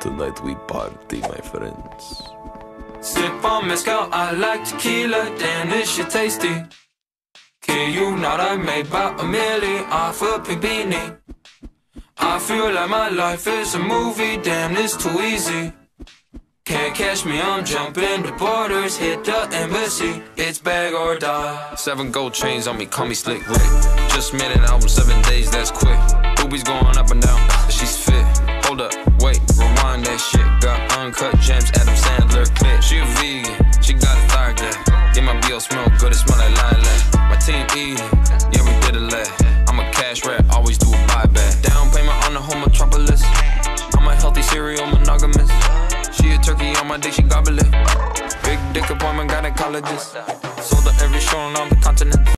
Tonight we party, my friends. Sip on mezcal, I like tequila, damn this shit tasty. Kid you not, I made about a million off a pink beanie. I feel like my life is a movie, damn it's too easy. Can't catch me, I'm jumping the borders, hit the embassy. It's bag or die. Seven gold chains on me, call me Slick Rick. Just made an album, seven days, that's quick. Boobies going up and down, she's fit. Hold up, wait, rewind that shit. Got uncut gems, Adam Sandler clip. She a vegan, she got a gap. Yeah, my BO smell good, it smell like lilac. My team eating, my dick, she gobble it. Big dick appointment, gynecologist. Sold her every show on the continents.